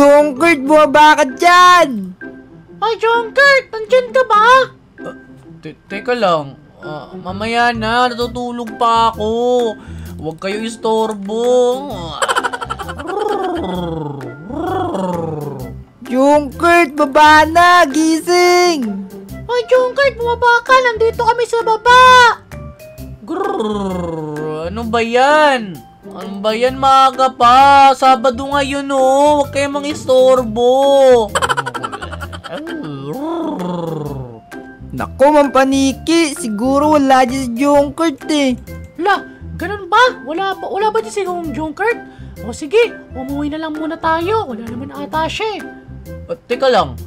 Junkert, bumaba ka dyan! Ay, Junkert! Nandyan ka ba? Te- teka lang. Ah, mamaya na, natutulog pa ako. Huwag kayo istorbo. Junkert, baba na! Gising! Ay, Junkert! Bumaba ka! Nandito kami sa baba! Grrrr, ano ba yan? Ano ba yan, maaga pa? Sabado ngayon, oh. Huwag kayong mga istorbo. Nako, mampaniki! Siguro wala dyan si Junkert eh. La, ganun ba? Wala ba, wala ba di si Junkert? O sige, umuwi na lang muna tayo. Wala naman ata siya eh. Uh, teka lang.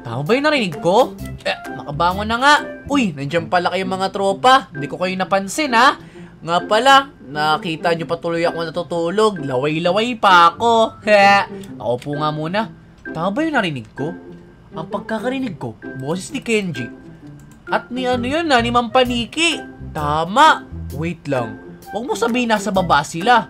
Tama ba yung narinig ko? Eh, makabangon na nga. Uy, nandiyan pala kayong mga tropa. Hindi ko kayo napansin, ha? Nga pala, nakita nyo patuloy ako natutulog. Laway-laway pa ako. po nga muna. Tama ba yung narinig ko? Ang pagkakarinig ko, boses ni Kenji. At ni ano yun na, ni Mampaniki. Tama. Wait lang. Huwag mo sabihin nasa baba sila.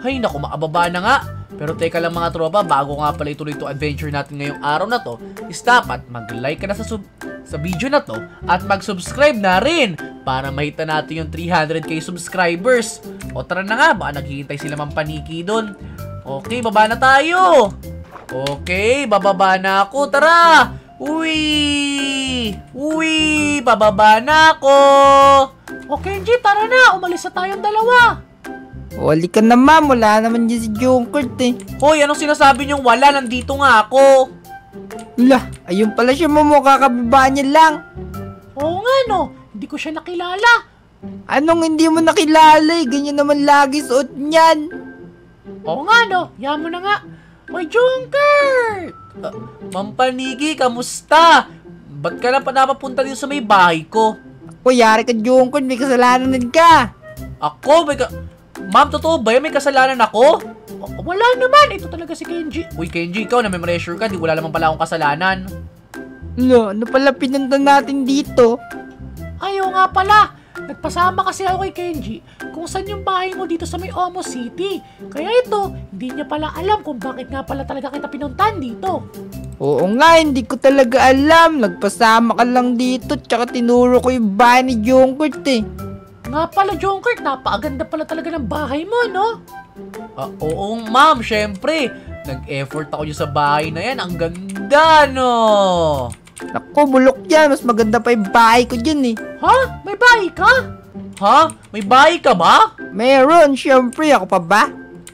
Hay naku, makababa na nga. Pero teka lang mga tropa, bago nga pala ituloy ito adventure natin ngayong araw na to, is dapat mag-like ka na sa, sub- sa video na to at mag-subscribe na rin para mahita natin yung 300k subscribers. O tara na nga, baka naghihintay sila mampaniki doon. Okay, baba na tayo. Okay, bababa na ako. Tara! Uwi! Uwi! Bababa na ako! O Kenji, tara na! Umalis na tayong dalawa! Wali ka na ma'am, wala naman dyan si Junkert eh. Hoy, anong sinasabi niyong wala? Nandito nga ako. Lah, ayun pala siya mo, kakababa niya lang. Oo nga no, hindi ko siya nakilala. Anong hindi mo nakilala eh, ganyan naman lagi suot niyan. Oo nga no, yan mo na nga. Oy, Junkert! Uh, Mampanigi, kamusta? Ba't ka na pa napapunta dito sa may bahay ko? Ako, yari ka Junkert, may kasalanan din ka. Ako, may ka... Ma'am, totoo ba yan? May kasalanan ako? O, wala naman, ito talaga si Kenji. Uy, Kenji, ikaw na may pressure ka. Di wala naman pala akong kasalanan. Lo, ano pala pinunta natin dito? Ayaw nga pala, nagpasama kasi ako kay Kenji kung saan yung bahay mo dito sa may Omo City. Kaya ito, hindi niya pala alam kung bakit nga pala talaga kita pinuntahan dito. Oo nga, hindi ko talaga alam. Nagpasama ka lang dito, tsaka tinuro ko yung bahay ni Junkert eh. Nga pala, Junkert, napakaganda pala talaga ng bahay mo, no? Ah, oo, ma'am, syempre. Nag-effort ako dyan sa bahay na yan. Ang ganda, no? Naku, bulok yan. Mas maganda pa yung bahay ko dyan eh. Ha? May bahay ka? Ha? May bahay ka ba? Meron, syempre. Ako pa ba?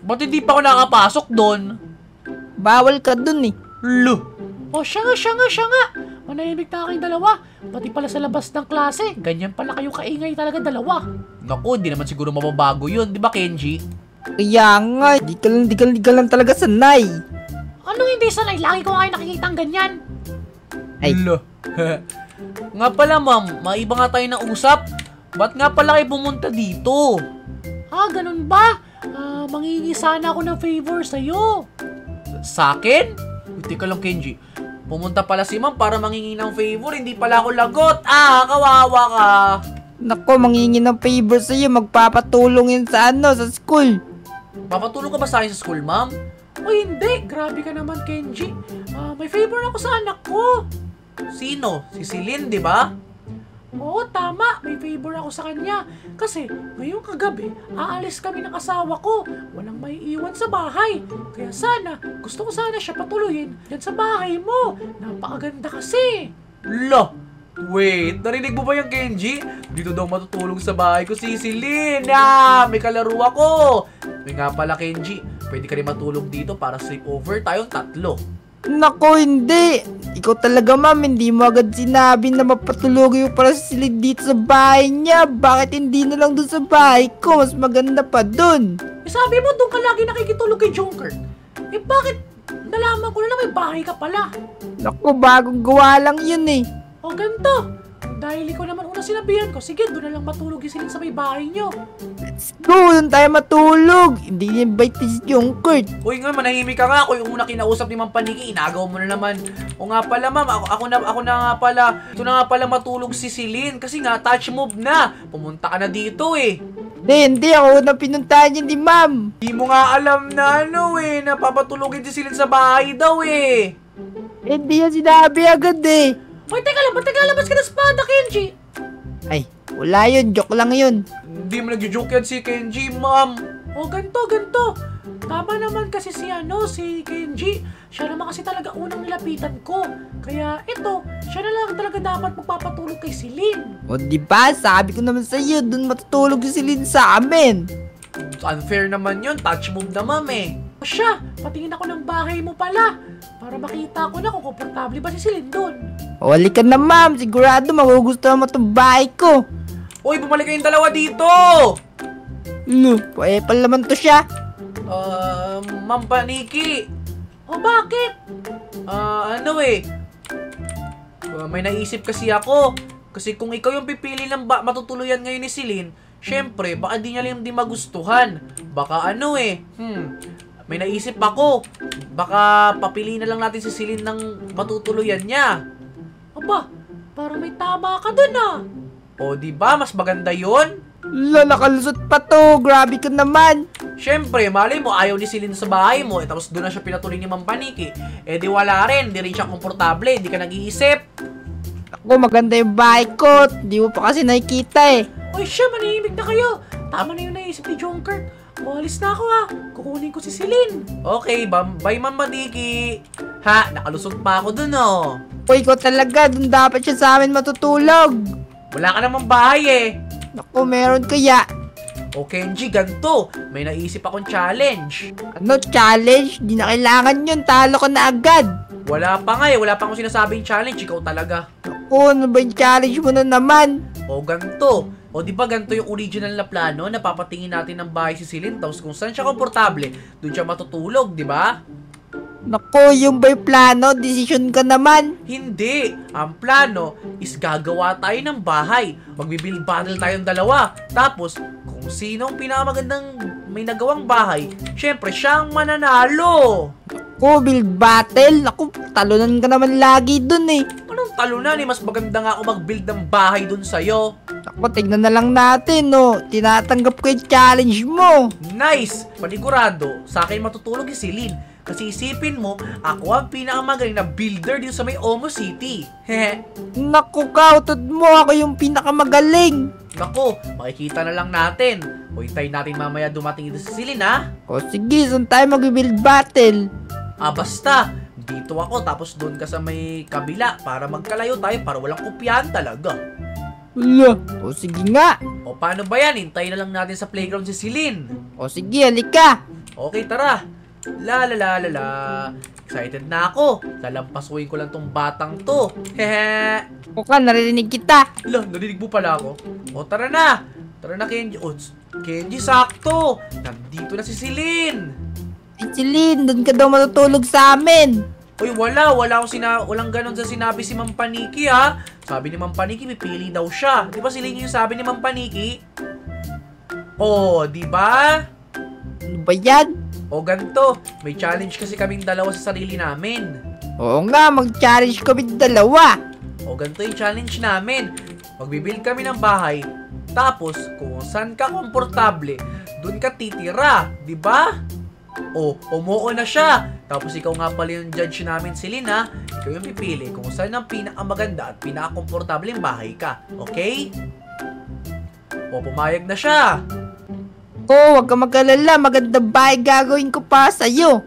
Ba't hindi pa ako nakapasok doon? Bawal ka dun eh. Lo, O siya nga, siya nga, siya nga. Manahimik na kayong dalawa. Pati pala sa labas ng klase. Ganyan pala kayong kaingay talaga dalawa. naku, hindi naman siguro mababago yun. Di ba, Kenji? Kaya nga, di ka lang, di ka, di ka lang talaga sanay. Anong hindi sanay? Lagi ko nga kayo nakikita ang ganyan. Ay. Lo. nga pala, ma'am. Maiba nga tayo ng usap. Ba't nga pala kayo pumunta dito? Ah, ganun ba? Ah, mangingi sana ako ng favor sa'yo. Sa akin? Hindi ka lang, Kenji. Pumunta pala si ma'am para mangingi ng favor. Hindi pala ako lagot. Ah, kawawa ka. Nako, mangingi ng favor sa'yo. Magpapatulong yun sa ano, sa school. Papatulong ka ba sa akin sa school, ma'am? O hindi, grabe ka naman, Kenji. Ah, may favor ako sa anak ko. Sino? Si Celine, di ba? Oo, tama. May favor ako sa kanya. Kasi, ngayong kagabi, aalis kami ng asawa ko. Walang may iwan sa bahay. Kaya sana, gusto ko sana siya patuloyin yan sa bahay mo. Napakaganda kasi. Lo! Wait, narinig mo ba yung Kenji? Dito daw matutulog sa bahay ko si Celine. Ah, may kalaro ako. May nga pala, Kenji. Pwede ka rin matulog dito para sleep over tayong tatlo. Nako, hindi. Ikaw talaga, ma'am. Hindi mo agad sinabi na mapatulog yung para silid dito sa bahay niya. Bakit hindi na lang dun sa bahay ko? Mas maganda pa dun. Eh, sabi mo, doon ka lagi nakikitulog kay Junker. Eh, bakit? Nalaman ko na na may bahay ka pala. Nako, bagong gawa lang yun eh. O, ganito. Dahil ikaw naman una sinabihan ko, sige, doon na lang matulog yung silid sa may bahay nyo. Let's go, dun tayo matulog. Hindi ni-invite si Junkert. Uy nga, manahimik ka nga. Ako yung una kinausap ni Ma'am Paniki. Inagaw mo na naman. O nga pala, ma'am. Ako, ako, na, ako na nga pala. Ito na nga pala matulog si Celine. Kasi nga, touch move na. Pumunta ka na dito eh. Hindi, hindi. Ako na pinuntahan yun ni ma'am. Di mo nga alam na ano eh, napapatulogin si Silin sa bahay daw eh. Hindi yan sinabi agad eh. Hoy, teka lang, ba't naglalabas ka ng espada, Kenji? Ay, wala yun. Joke lang yun. Hindi mo nagjo-joke yan si Kenji, ma'am. O, ganto, ganto. Tama naman kasi si ano, si Kenji. Siya naman kasi talaga unang nilapitan ko. Kaya ito, siya na lang talaga dapat magpapatulog kay Celine. O di ba sabi ko naman sa iyo, doon matutulog si Celine sa amin. Unfair naman yun, touch move na ma'am eh. Siya, patingin ako ng bahay mo pala. Para makita ko na kung komportable ba si Celine doon. O halika na ma'am, sigurado magugustuhan mo itong bahay ko. Uy, bumalik kayong dalawa dito! Ano, paepal naman to siya. Ah, ma'am Paniki. O bakit? Ah, ano eh. Ah, may naisip kasi ako. Kasi kung ikaw yung pipili ng ba matutuluyan ngayon ni Celine, syempre, baka di niya lang di magustuhan. Baka ano eh. Hmm. May naisip ako. Baka papili na lang natin si Celine ng matutuluyan niya. Aba, para may tama ka dun ah. O, di ba Mas maganda yon. La, nakalusot pa to. Grabe ka naman. Syempre, malay mo, ayaw ni Celine sa bahay mo, eh, tapos doon na siya pinatuloy ni Ma'am Paniki. Eh di wala rin, di rin siya komportable, di ka nag-iisip. Ako, maganda yung bahay ko. Di mo pa kasi nakikita eh. Oy siya, manahimik na kayo. Tama na yung naisip ni Jonkert. Umalis na ako ah. Kukunin ko si Celine. Okay, bam, bye Ma'am Paniki. Ha, nakalusot pa ako dun oh. O ikaw talaga, doon dapat siya sa amin matutulog. Wala ka namang bahay eh. Naku, meron kaya. O Kenji, ganto. May naisip akong challenge. Ano, challenge? Di na kailangan yun. Talo ka na agad. Wala pa nga eh, wala pa akong sinasabing challenge, ikaw talaga. Naku, ano ba yung challenge mo na naman? O ganto. O di ba ganto yung original na plano na papatingin natin ng bahay si Celine tapos kung saan siya komportable, doon siya matutulog, di ba? Naku, yung ba yung plano? Decision ka naman. Hindi. Ang plano is gagawa tayo ng bahay. Magbibuild battle tayong dalawa. Tapos, kung sino ang pinakamagandang may nagawang bahay, syempre siya ang mananalo. Naku, build battle. Naku, talunan ka naman lagi dun eh. Anong talunan eh? Mas maganda nga ako mag-build ng bahay dun sa'yo. Naku, tignan na lang natin, no. Tinatanggap ko yung challenge mo. Nice! Panigurado, sa akin matutulog si Celine. Kasi isipin mo, ako ang pinakamagaling na builder dito sa may Omo City. Hehe. Naku, kautot mo. Ako yung pinakamagaling. Nako, makikita na lang natin. Hintayin natin mamaya dumating dito si Celine ha. O sige, saan tayo mag-build battle? Ah, basta. Dito ako, tapos doon ka sa may kabila para magkalayo tayo para walang kopyahan talaga. Wala. O sige nga. O paano ba yan? Hintayin na lang natin sa playground si Celine. O sige, halika. Okay, tara. La la la la la. Excited na ako. Lalampasuin ko lang tong batang to. Hehe. O ka, narinig kita. Ala, narinig mo pala ako. O tara na. Tara na Kenji. O, Kenji, sakto. Nandito na si Celine. Celine, doon ka daw matutulog sa amin. Uy, wala. Wala akong sina walang ganon sa sinabi si Ma'am Paniki, ha? Sabi ni Ma'am Paniki, pipili daw siya. Di ba si Lin yung sabi ni Ma'am Paniki? Oh, di ba? Ano ba yan? O ganto, may challenge kasi kaming dalawa sa sarili namin. Oo nga, mag-challenge kami dalawa. O ganto yung challenge namin. Magbibuild kami ng bahay, tapos kung saan ka komportable, dun ka titira, di ba? O, umuo na siya. Tapos ikaw nga pala yung judge namin, Selena. Ikaw yung pipili kung saan ang pinakamaganda at pinakakomportable yung bahay ka. Okay? O, pumayag na siya. Oo, wag ka mag-alala. Magandang bahay gagawin ko pa sa'yo.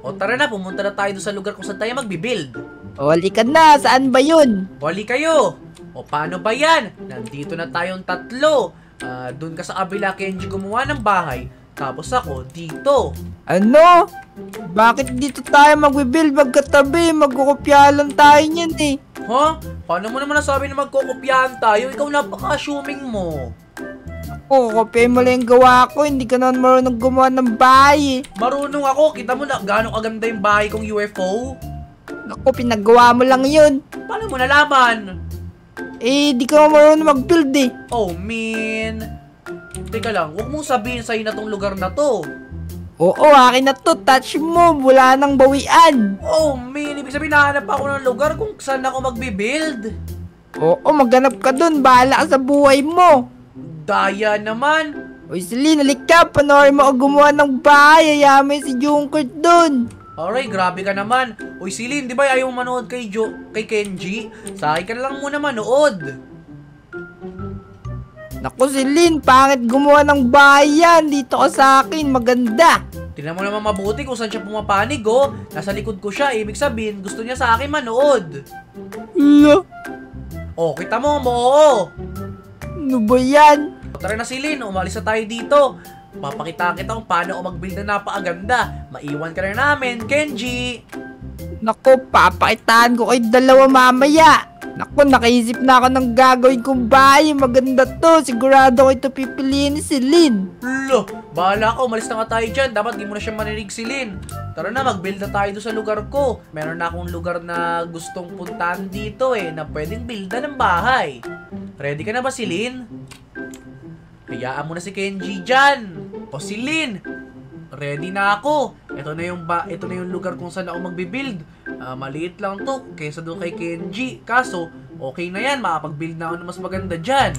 O tara na, pumunta na tayo doon sa lugar kung saan tayo magbibuild. O, halika na. Saan ba yun? Wali kayo! O paano ba yan? Nandito na tayong tatlo. Ah, doon ka sa kabila, Kenji, gumawa ng bahay. Tapos ako, dito. Ano? Bakit dito tayo mag-build magkatabi? Magkukopya lang tayo niyan eh. Ha? Paano mo naman nasabi na magkokopyahan tayo? Ikaw napaka-assuming mo. Oo, kopya mo lang yung gawa ko. Hindi ka naman marunong gumawa ng bahay eh. Marunong ako. Kita mo na gano'ng kaganda yung bahay kong UFO. Naku, pinagawa mo lang yun. Paano mo nalaman? Eh, di ka marunong mag-build eh. Oh, man. Teka lang, huwag mong sabihin sa'yo na tong lugar na to. Oo, akin na to. Touch mo. Wala nang bawian. Oh, man. Ibig sabihin, nahanap ako ng lugar kung saan ako magbibuild. Oo, maghanap ka dun. Bahala ka sa buhay mo. daya naman. Uy, Celine, halika. Panoorin mo ako gumawa ng bahay. Ayamin si Junkert dun. Alright, grabe ka naman. Uy, Silin, di ba ayaw manood kay, jo kay Kenji? Sa akin ka na lang muna manood. Naku, Celine, pangit gumawa ng bahay yan. Dito ka sa akin, maganda. Tingnan mo naman mabuti kung saan siya pumapanig, oh. Nasa likod ko siya, ibig sabihin, gusto niya sa akin manood. Hala, Oh, kita mo, oo. ano ba yan? Tara na, Silin, umalis na tayo dito. Papakita kita kung paano ako mag-build na napakaganda. Maiwan ka na namin, Kenji. Naku, papakitaan ko kayo dalawa mamaya. Naku, nakaisip na ako ng gagawin kong bahay. Maganda to. Sigurado ko ito pipiliin ni Celine. Lo, bahala ka, umalis na nga tayo dyan. Dapat di mo na siya maninig silin. Tara na, mag-build na tayo doon sa lugar ko. Meron na akong lugar na gustong puntahan dito eh, na pwedeng buildan ng bahay. Ready ka na ba, Silin? Hayaan mo na si Kenji dyan. O Silin, ready na ako. Ito na yung ba, ito na yung lugar kung saan ako magbi-build. Ah, maliit lang to kaysa doon kay Kenji. Kaso, okay na yan, makapag-build na ako ng mas maganda dyan.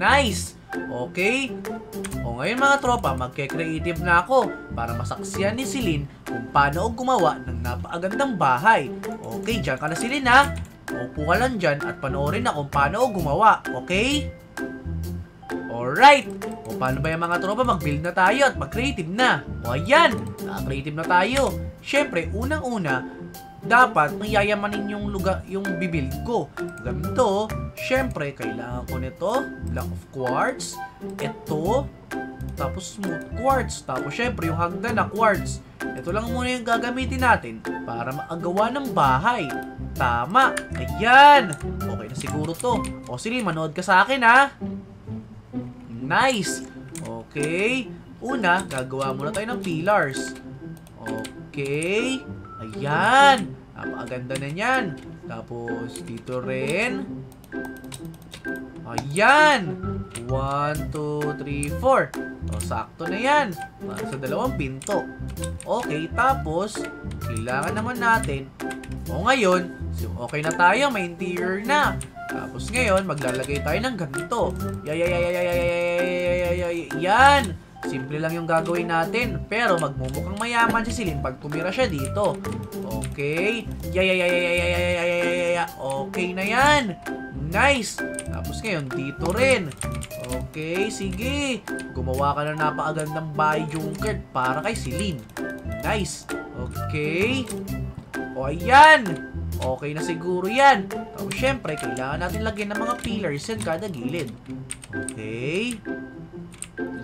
Nice! Okay? O ngayon mga tropa, magke-creative na ako para masaksiyan ni Silin kung paano ako gumawa ng napakagandang bahay. Okay, dyan ka na Silin ha. Upo ka lang dyan at panoorin na kung paano ako gumawa. Okay? Alright! O paano ba yung mga tropa? Mag-build na tayo at mag-creative na. O ayan! Naka-creative na tayo. Siyempre, unang-una, dapat mayayamanin yung lugar, yung bibuild ko. Ganito, syempre, kailangan ko nito, block of quartz, ito, tapos smooth quartz, tapos syempre yung hagdan na quartz. Ito lang muna yung gagamitin natin para maagawa ng bahay. Tama, ayan. Okay na siguro to. O sige, manood ka sa akin ha. Nice. Okay. Una, gagawa muna tayo ng pillars. Okay. Ayan. Napakaganda na yan. Tapos, dito rin. Ayan. 1, 2, 3, 4. O, sakto na yan. Sa dalawang pinto. Okay, tapos, kailangan naman natin. O, ngayon, so, okay na tayo. May interior na. Tapos ngayon, maglalagay tayo ng ganito. Yayayayayayayayayayayayay. Yan! Simple lang yung gagawin natin. Pero magmumukhang mayaman si Celine pag tumira siya dito. Okay. Yayayayayayayayayayayaya. Okay na yan. Nice. Tapos ngayon, dito rin. Okay, sige. Gumawa ka ng napakagandang bahay Junkert para kay Celine. Nice. Okay. O, ayan. Okay na siguro yan. Tapos, syempre, kailangan natin lagyan ng mga pillars yan kada gilid. Okay.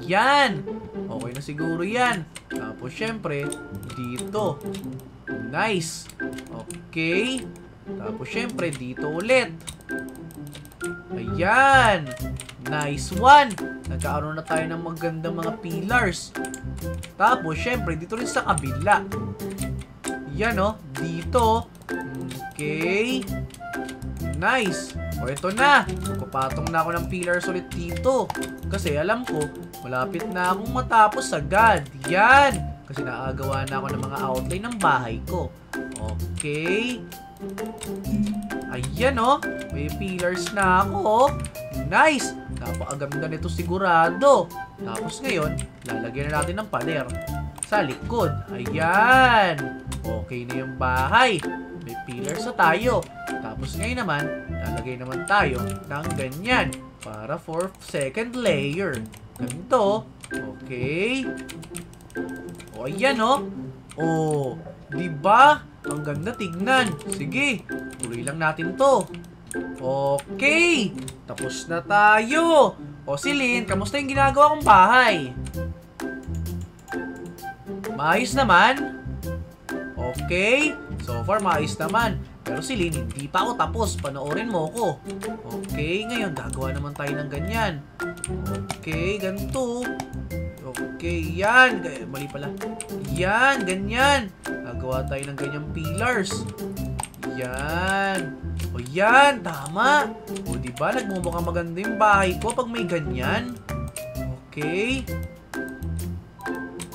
Yan. Okay na siguro yan. Tapos, syempre, dito. Nice. Okay. Tapos, syempre, dito ulit. Ayan. Nice one. Nagkaroon na tayo ng magandang mga pillars. Tapos, syempre, dito rin sa kabila. Yan, oh. Dito. Okay. Nice. O, ito na. Magpapatong na ako ng pillars ulit dito. Kasi alam ko, malapit na akong matapos agad. Yan. Kasi nakagawa na ako ng mga outline ng bahay ko. Okay. Ayan, oh. May pillars na ako, oh. Nice. Napakaganda nito sigurado. Tapos ngayon, lalagyan na natin ng pader sa likod. Ayan. Okay na yung bahay. May pillars na tayo. Tapos ngayon naman, lalagay naman tayo ng ganyan para for second layer. Ganito. Okay. O, ayan, oh. Oh, di ba? Ang ganda tignan. Sige, tuloy lang natin to. Okay, tapos na tayo. O, Silin, kamusta yung ginagawa kong bahay? Maayos naman. Okay, so far maayos naman. Pero si Lin, hindi pa ako tapos. Panoorin mo ko. Okay, ngayon gagawa naman tayo ng ganyan. Okay, ganito. Okay, yan. Mali pala. Yan, ganyan. Gagawa tayo ng ganyang pillars. Yan. O yan, tama. O ba nagmumukhang maganda yung bahay ko pag may ganyan? Okay.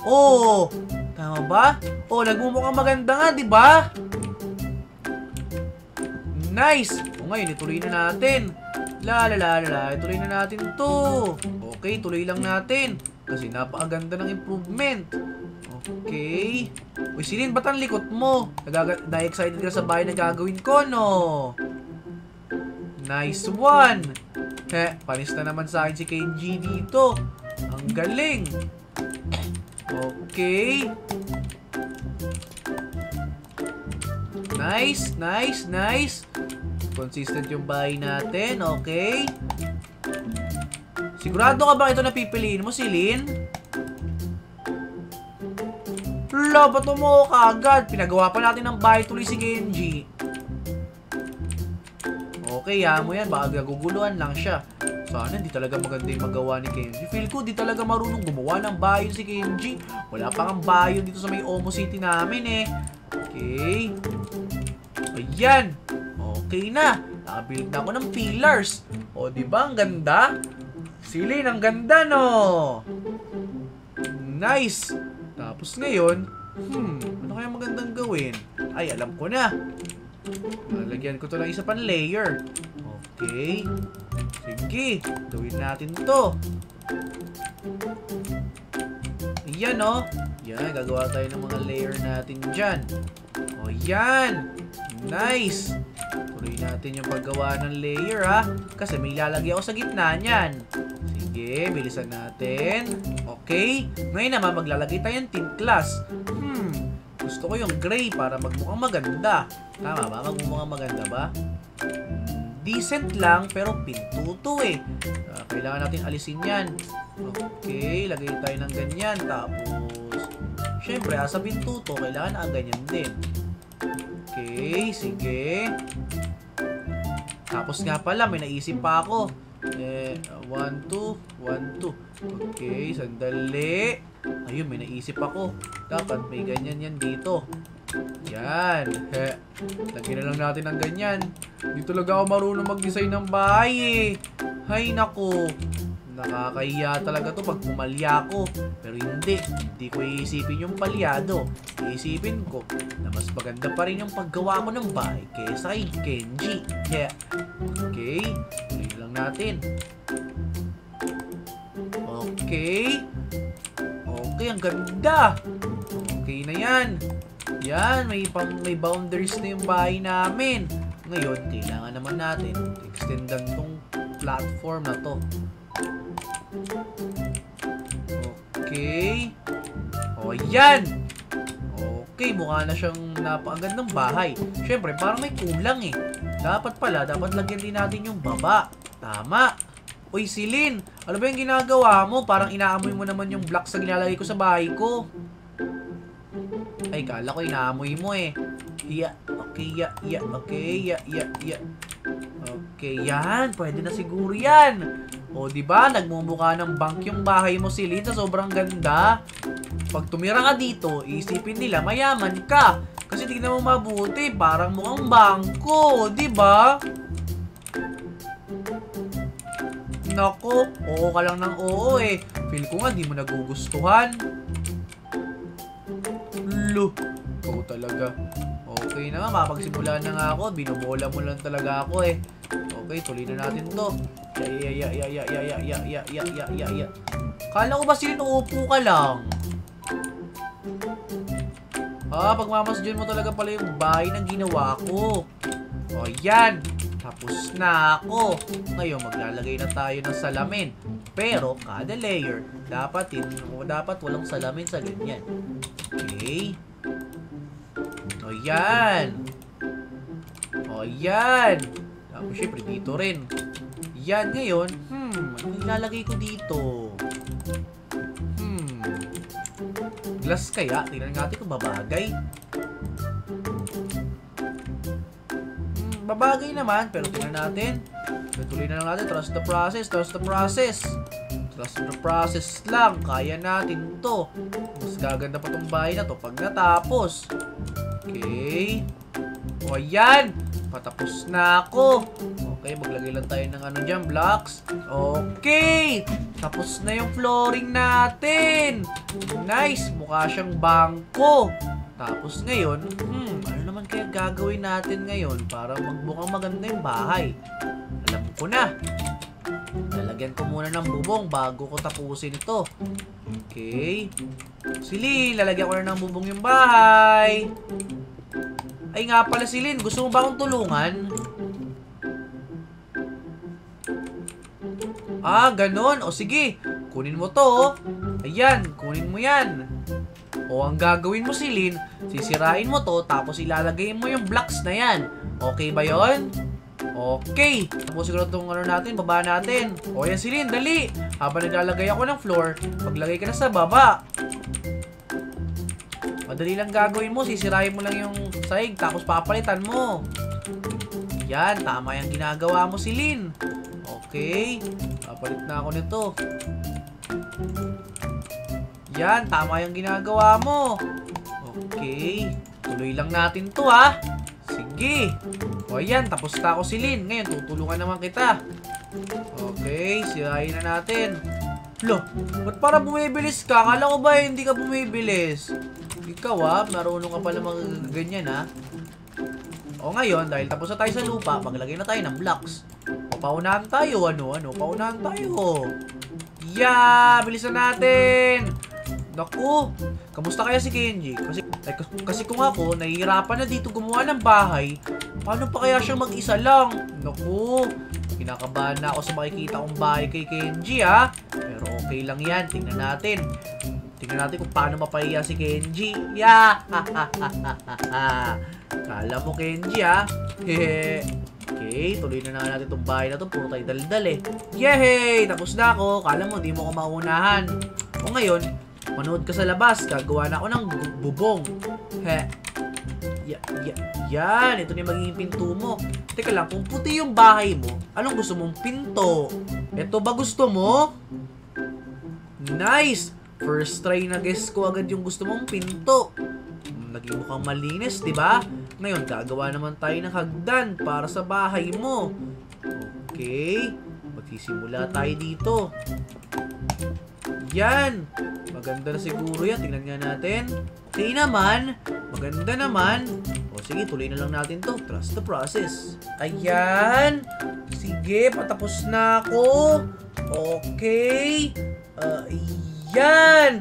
Oh, tama ba? Oh, nagmumukhang maganda nga, di ba? Nice! O ngayon, ituloy na natin. La la la la la, tuloy na natin to. Okay, tuloy lang natin. Kasi napakaganda ng improvement. Okay. Uy, Silin, ba't ang likot mo? Na-excited ka sa bahay na gagawin ko, no? Nice one! Heh, panis na naman sa akin si Kenji dito. Ang galing. Okay. Nice, nice, nice. Consistent yung bahay natin, okay? Sigurado ka ba ito na pipiliin mo, Silin? Wala, ba't mo kagad? Pinagawa pa natin ng bahay tuloy si Genji. Okay, mo yan. Baka gaguguluhan lang siya. Sana hindi talaga maganda yung magawa ni Kenji. Feel ko di talaga marunong gumawa ng bayo si Kenji. Wala pa kang bayo dito sa may Omo City namin eh. Okay. Ayan. Okay na. Nakabuild na ako ng pillars. O, di ba? Ang ganda. Silin, ang ganda, no? Nice. Tapos ngayon, hmm, ano kaya magandang gawin? Ay, alam ko na. Lalagyan ko to ng isa pang layer. Okay. Sige, gawin natin to. Ayan, oh. Yan, gagawa tayo ng mga layer natin dyan. O, yan. Nice. Tuloy natin yung paggawa ng layer, ha. Kasi may lalagay ako sa gitna niyan. Sige, bilisan natin. Okay. Ngayon naman, maglalagay tayo ng tint glass. Hmm. Gusto ko yung gray para magmukhang maganda. Tama ba? Magmukhang maganda ba? Decent lang, pero pinto to eh. Ah, kailangan natin alisin yan. Okay, lagay tayo ng ganyan. Tapos, syempre, ah, sa pinto to, kailangan ah, ganyan din. Okay, sige. Tapos nga pala, may naisip pa ako. Eh, 1, 2, 1, 2. Okay, sandali. Ayun, may naisip ako. Dapat may ganyan yan dito. Yan. He. Lagyan na lang natin ng ganyan. Di talaga ako marunong mag-design ng bahay eh. Hay nako. Nakakahiya talaga to pag pumalya ko. Pero hindi. Hindi ko iisipin yung palyado. Iisipin ko na mas maganda pa rin yung paggawa ko ng bahay kaysa kay Kenji. Kaya, okay. Tuloy lang natin. Okay. Okay, ang ganda. Okay na yan. Yan, may, pang, may boundaries na yung bahay namin. Ngayon, kailangan naman natin extendan tong platform na to. Okay. O, yan. Okay, mukha na siyang napakagandang bahay. Siyempre, parang may kulang eh. Dapat pala, dapat lagyan din natin yung baba. Tama. Uy, Silin, ano ba yung ginagawa mo? Parang inaamoy mo naman yung blocks na ginalagay ko sa bahay ko. Ay, kala ko inaamoy mo eh. Ya, okay, ya, ya, okay, ya, ya, ya. Okay, yan. Pwede na siguro yan. O, di ba? Nagmumukha ng bank yung bahay mo, Silin, sa sobrang ganda. Pag tumira ka dito, isipin nila mayaman ka. Kasi tignan mo mabuti, parang mukhang bangko, di ba? Nako, oo ka lang ng oo eh. Feel ko nga di mo nagugustuhan. Lo, ikaw talaga. Okay na nga, mapagsimula na nga ako. Binobola mo lang talaga ako eh. Okay, tuloy na natin to. Ya, ya, ya, ya, ya, ya, ya, ya, ya, ya, ya, ya. Kala ko ba sinuupo ka lang? Ah, pagmamasdyan mo talaga pala yung bahay ng ginawa ko. O, yan. Tapos na ako. Ngayon, maglalagay na tayo ng salamin. Pero, kada layer, dapat, in, dapat walang salamin sa ganyan. Okay. O, yan. O, yan. Tapos, syempre, dito rin. Yan, ngayon, hmm, ano ilalagay ko dito? Hmm. Glass kaya? Tingnan natin kung babagay. Hmm, babagay naman, pero tingnan natin. Tuloy na lang natin. Trust the process. Trust the process. Trust the process lang. Kaya natin to. Mas gaganda pa tong bahay na to pag natapos. Okay. O, ayan. Patapos na ako. Okay, maglagay lang tayo ng ano dyan, blocks. Okay. Tapos na yung flooring natin. Nice. Mukha siyang bangko. Tapos ngayon, hmm, ano naman kaya gagawin natin ngayon para magmukhang maganda yung bahay? Alam ko na. Lalagyan ko muna ng bubong bago ko tapusin ito. Okay. Silin, lalagyan ko na ng bubong yung bahay. Ay nga pala Silin, gusto mo ba akong tulungan? Ah, ganon. O sige, kunin mo to. oh. Ayan, kunin mo yan. O ang gagawin mo Silin, sisirain mo to tapos ilalagay mo yung blocks na yan. Okay ba yon? Okay. Tapos siguro itong ano natin, baba natin. O yan Silin, dali. Habang naglalagay ako ng floor, maglagay ka na sa baba. Madali lang gagawin mo, sisirain mo lang yung sahig tapos papalitan mo. Yan, tama yung ginagawa mo Silin. Okay. Papalit na ako nito. Yan, tama yung ginagawa mo. Okay. Tuloy lang natin to ha. Sige. O yan, tapos na ako si Lin. Ngayon, tutulungan naman kita. Okay, sirain na natin. Lo, ba't para bumibilis ka? Kala ko ba hindi ka bumibilis? Ikaw ha, marunong ka pala mga ganyan ha. O ngayon, dahil tapos na tayo sa lupa, maglagay na tayo ng blocks. O paunahan tayo, ano, ano, paunahan tayo. Yeah, bilisan natin. Naku, kamusta kaya si Kenji? Kasi, ay, kas- kasi kung ako, nahihirapan na dito gumawa ng bahay, paano pa kaya siya mag-isa lang? Naku, kinakabahan na ako sa makikita kong bahay kay Kenji ha. Pero okay lang yan, tingnan natin. Tingnan natin kung paano mapahiya si Kenji. Yeah! Kala mo Kenji ha. Hehe. Okay, tuloy na na natin itong bahay na to. Puro tayo daldal eh. Yehey! Tapos na ako. Kala mo, di mo ako maunahan. O ngayon, manood ka sa labas. Gagawa na ako ng bubong. He. Ya, ya, yan. Ito na yung magiging pinto mo. Teka lang, kung puti yung bahay mo, anong gusto mong pinto? Ito ba gusto mo? Nice! First try na guess ko agad yung gusto mong pinto. Hmm, Naging mukhang malinis, di ba? Ngayon, gagawa naman tayo ng hagdan para sa bahay mo. Okay. Magsisimula tayo dito. Yan! Maganda na siguro yan. Tingnan nga natin. Okay naman. Maganda naman. O sige, tuloy na lang natin to. Trust the process. Ayan! Sige, patapos na ako. Okay. Uh, yan!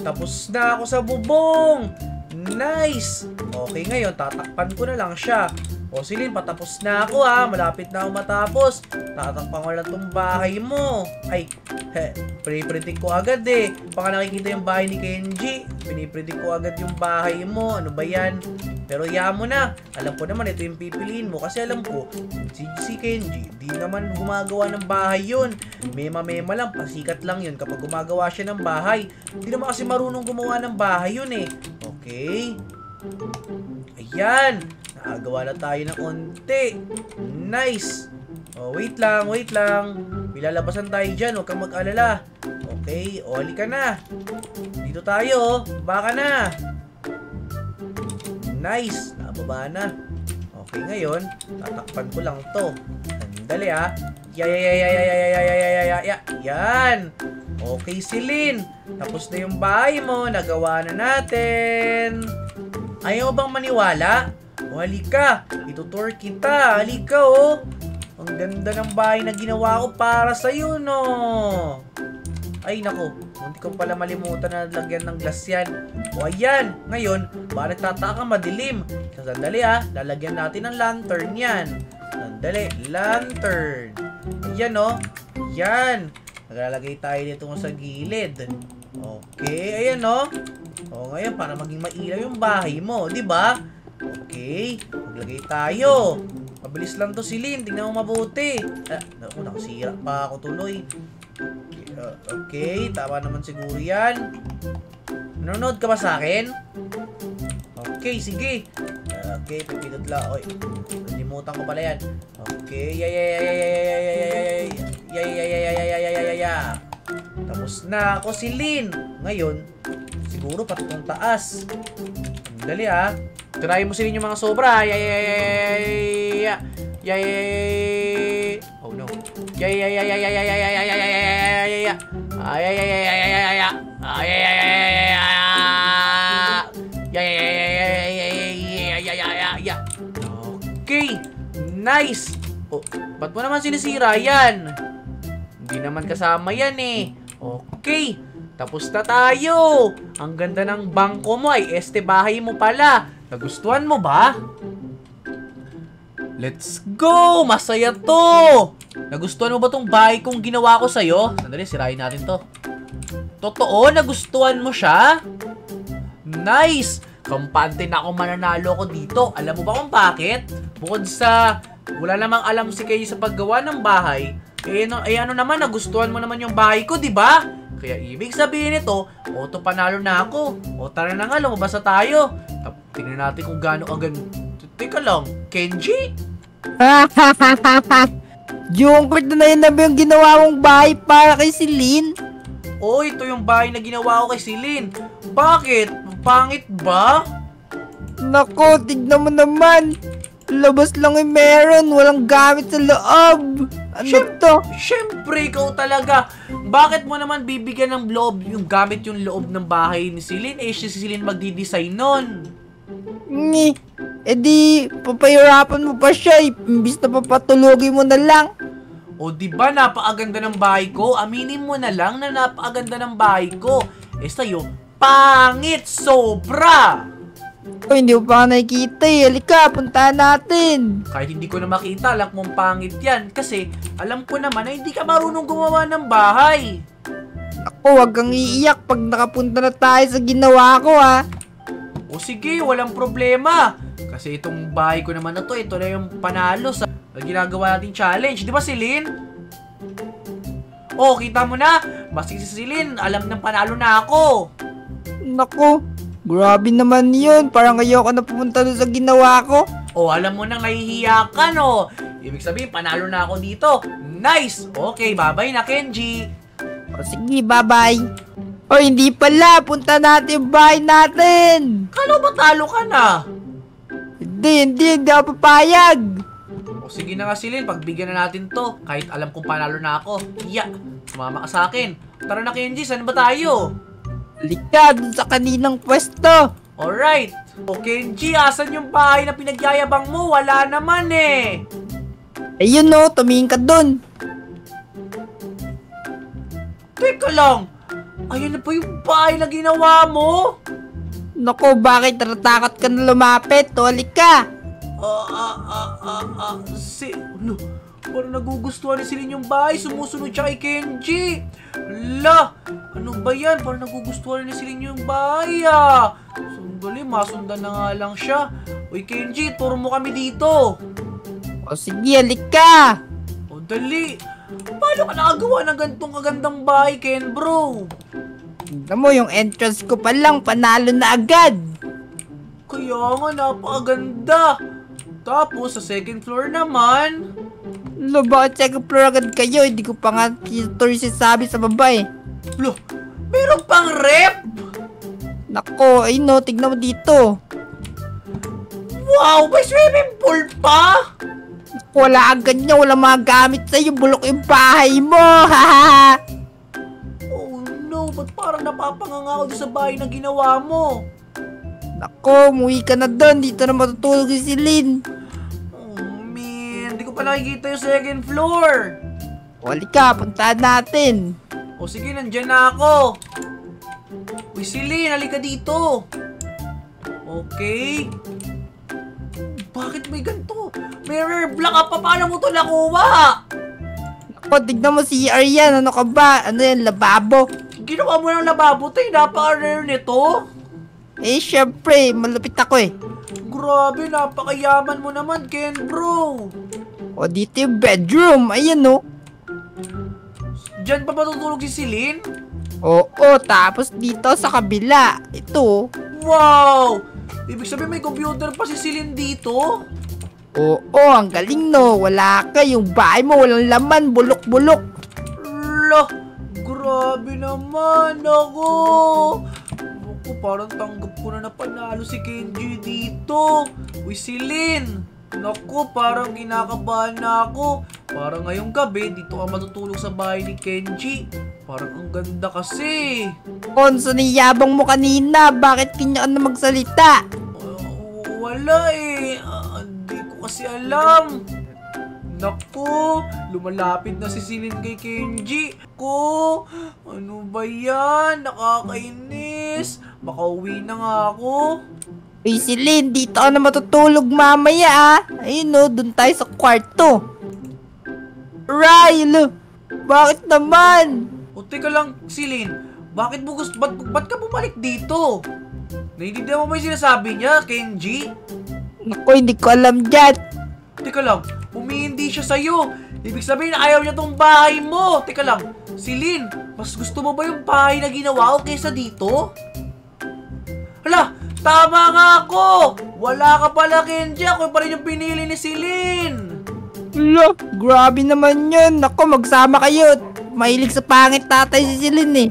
Tapos na ako sa bubong! Nice! Okay, ngayon, tatakpan ko na lang siya. O, Silin, patapos na ako ha. Malapit na ako matapos. Tatakpan ko tong bahay mo. Ay, he, pinipredict ko agad eh. Baka nakikita yung bahay ni Kenji. Pinipredict ko agad yung bahay mo. Ano ba yan? Pero iya mo na. Alam ko naman, ito yung pipiliin mo. Kasi alam ko, si, si Kenji, di naman gumagawa ng bahay yun. Mema-mema lang, pasikat lang yun kapag gumagawa siya ng bahay. Hindi naman kasi marunong gumawa ng bahay yun eh. Okay. Ayan. Nakagawa na tayo ng onti. Nice. Oh, wait lang, wait lang. May lalabasan tayo dyan, huwag kang mag-alala. Okay, o halika na. Dito tayo, baka na. Nice, nababa na. Okay, ngayon, tatakpan ko lang to. Sandali ah. Ya, ya, ya, ya, ya, ya, ya, ya, ya, ya, ya, ya. Yan. Okay, Silin. Tapos na yung bahay mo. Nagawa na natin. Ayaw bang maniwala? O halika. Itutour kita. Halika oh. Ang ganda ng bahay na ginawa ko para sa'yo, no? Ay, nako. Munti ko pala malimutan na lagyan ng glass yan. O ayan. Ngayon, ba nagtataka madilim? Sa sandali ah. Lalagyan natin ng lantern yan. Sandali. Lantern. Ayan oh. Yan. Naglalagay tayo dito sa gilid. Okay. Ayan oh. O ngayon, para maging mailaw yung bahay mo. di ba? Okay. Maglagay tayo. Mabilis lang to si Lin. Tingnan mo mabuti. Ah, naku, nakasira pa ako tuloy. Okay, uh, tama naman siguro yan. Nanonood ka ba sa akin? Okay, sige. Uh, okay, pipindot lang. Oy, nalimutan ko pala yan. Okay, ya ya ya ya ya ya ya ya ya ya ya ya ya ya ya ya ya Tapos na ako si Lin. Ngayon, siguro pati taas. Dali ah. Try mo silin yung mga sobra. Ya ya ya ya ya ya ya ya Oh no. Ya ya ya ya ya ya ya ya ya ya ya ya ya ya Ay ay ay ay ay ay ay ay Ay ay ay ay Okay. Nice. Oh, Ba't mo naman sinisira yan? Hindi naman kasama yan eh. Okay, tapos na tayo. Ang ganda ng bangko mo ay este bahay mo pala. Nagustuhan mo ba? Let's go! Masaya to! Nagustuhan mo ba tong bahay kong ginawa ko sa'yo? Sandali, sirain natin to. Totoo? Nagustuhan mo siya? Nice! Kampante na ako mananalo ko dito. Alam mo ba kung bakit? Bukod sa wala namang alam si Kay sa paggawa ng bahay, eh, no, eh ano naman, nagustuhan mo naman yung bahay ko, di ba? Kaya ibig sabihin nito, auto panalo na ako. O tara na nga, lumabas na tayo. Tingnan natin kung gaano agad. Teka lang, Kenji? yung quick na yun na ba yung ginawa mong bahay para kay Celine? Oh, ito yung bahay na ginawa ko kay Celine. Bakit? Pangit ba? Nako, tignan mo naman. Labas lang yung meron, walang gamit sa loob. Ano Siyem- to? Siyempre, ikaw talaga. Bakit mo naman bibigyan ng loob yung gamit yung loob ng bahay ni Celine? Eh, si Celine magdi-design nun. Ngi. E di, papahirapan mo pa siya eh. Imbis na papatulogin mo na lang. O di ba napakaganda ng bahay ko? Aminin mo na lang na napakaganda ng bahay ko. Eh sa'yo, pangit sobra! O, hindi mo pa nakikita eh. Halika, puntahan natin. Kahit hindi ko na makita, alam mong pangit yan. Kasi alam ko naman na hindi ka marunong gumawa ng bahay. Ako, wag kang iiyak pag nakapunta na tayo sa ginawa ko ha. O sige, walang problema. Kasi itong bahay ko naman na to, ito na yung panalo sa ginagawa nating challenge. Di ba, Celine? Oh, kita mo na. Basta si Celine, alam ng panalo na ako. Nako, grabe naman yun. Parang ayoko na pumunta doon sa ginawa ko. Oh, alam mo nang nahihiya ka, no? Ibig sabihin, panalo na ako dito. Nice! Okay, bye-bye na, Kenji. O sige, bye-bye. O hindi pala, punta natin yung bahay natin. Kalo ba talo ka na? Hindi, hindi, hindi ako papayag. O sige na nga, Celine, pagbigyan na natin to. Kahit alam kong panalo na ako. Iya, sumama ka sa akin. Tara na, Kenji, saan ba tayo? Halika, dun sa kaninang pwesto. Alright. O Kenji, asan yung bahay na pinagyayabang mo? Wala naman eh. Ayun no, tumingin ka dun. Teka lang. Ayan na pa yung bahay na ginawa mo? Nako, bakit natatakot ka na lumapit? O, halika. Ah, ah, ah, ah, ah, si... Ano? Parang nagugustuhan ni Celine yung bahay. Sumusunod siya kay Kenji. La! Ano ba yan? Parang nagugustuhan ni Celine yung bahay ah. Sandali, masundan na nga lang siya. Uy, Kenji, turo mo kami dito. O sige, halika. O, dali. Paano ka nakagawa ng gantong kagandang bahay, Ken bro? Tignan mo, yung entrance ko pa lang, panalo na agad. Kaya nga, napakaganda. Tapos, sa second floor naman, Lo, bakit second floor agad kayo? Hindi ko pa nga story sasabi sa baba eh. lo, meron pang rep! Nako, ayun no, tignan mo dito. Wow, may swimming pool pa! Wala ang ganyan, wala mga gamit sa'yo, bulok yung bahay mo, hahaha. Oh no, ba't parang napapanganga ako sa bahay na ginawa mo? Nako, umuwi ka na doon, dito na matutulog si Lynn. Oh man, hindi ko pa nakikita yung second floor. Wali ka, puntahan natin. O sige, nandyan na ako. Uy, Celine, halika dito. Okay. Bakit may ganito? Mirror block ka pa, paano mo to nakuha? Nako, tignan mo si Aryan, ano ka ba? Ano yan, lababo? Ginawa mo ng lababo, tayo, napaka-rare nito. Eh, syempre, malupit ako eh. Grabe, napakayaman mo naman, Ken bro. O, dito yung bedroom, ayan no. Diyan pa matutulog si Celine? Oo, tapos dito sa kabila, ito. Wow! Ibig sabihin may computer pa si Celine dito? Oo, ang galing no. Wala ka, yung bahay mo walang laman, bulok-bulok. Lah, grabe naman ako. Ako, parang tanggap ko na napanalo si Kenji dito. Uy, Celine. Naku, parang kinakabahan na ako. Parang ngayong gabi, dito ka matutulog sa bahay ni Kenji. Parang ang ganda kasi. Konso niyabang mo kanina, bakit kanya ka na magsalita? Uh, wala eh. Ah, Hindi ko kasi alam. Naku, lumalapit na si Silin kay Kenji. Ko, ano ba yan? Nakakainis. Makauwi na nga ako. Uy, Celine, dito ka na matutulog mamaya ah. Ayun no, dun tayo sa kwarto. Ryle! Bakit naman? O teka lang, Silin. Bakit mo gusto, ba't, ba't ka bumalik dito? Naiintindihan mo ba yung sinasabi niya, Kenji? Naku, hindi ko alam dyan. Teka lang, umihindi siya sa'yo. Ibig sabihin, ayaw niya tong bahay mo. Teka lang, Silin, mas gusto mo ba yung bahay na ginawa ko kaysa dito? Hala, tama nga ako! Wala ka pala, Kenji. Ako pa rin yung pinili ni Silin. Hala, grabe naman yun. Naku, magsama kayo. Mahilig sa pangit tatay si Celine eh.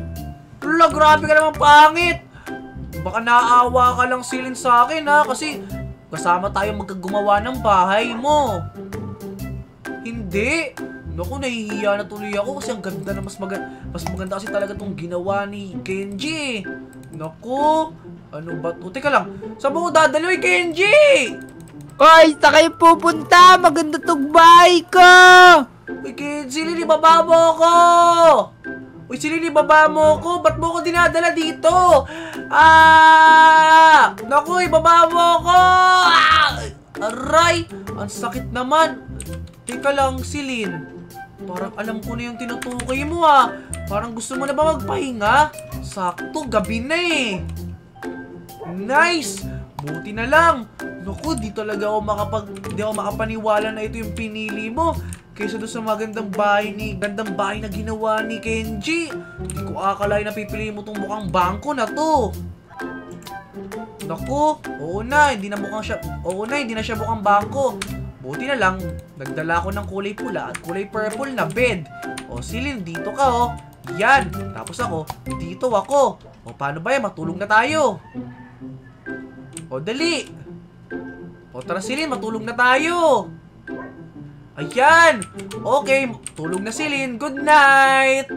Hala, grabe ka naman pangit. Baka naawa ka lang, Silin, sa akin, ha? Kasi kasama tayo magkagumawa ng bahay mo. Hindi. Naku, nahihiya na tuloy ako kasi ang ganda na mas maganda, mas maganda kasi talaga tong ginawa ni Kenji. Naku, ano ba to? Teka lang, saan mo ko dadaloy, Kenji? Oy, sa kayo pupunta? Maganda tong bahay ko! Uy, Kenji, Lili, baba mo ko! Uy, si Lili, baba mo ko! Ba't mo ko dinadala dito? Ah! Naku, ibaba mo ko! Ah! Aray! Ang sakit naman. Teka lang, Silin. Parang alam ko na yung tinutukoy mo ah. Parang gusto mo na ba magpahinga? Sakto, gabi na eh. Nice! Buti na lang. Naku, di talaga ako makapag... Di ako makapaniwala na ito yung pinili mo. Kaysa doon sa magandang bahay ni... Gandang bahay na ginawa ni Kenji. Hindi ko akalain na pipiliin mo tong mukhang bangko na to. Naku, oo na, hindi na mukhang siya... Oo na, hindi na siya mukhang bangko. Buti na lang, nagdala ako ng kulay pula at kulay purple na bed. O, Silin, dito ka oh. Yan. Tapos ako, dito ako. O, paano ba yan? Matulog na tayo. O, dali. O, tara Silin, matulog na tayo. Ayan. Okay, tulog na Silin. Good night.